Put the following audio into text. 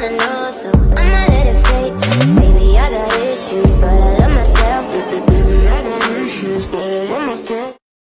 wanna know,